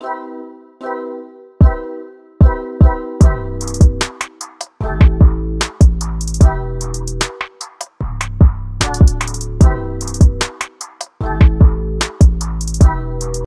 you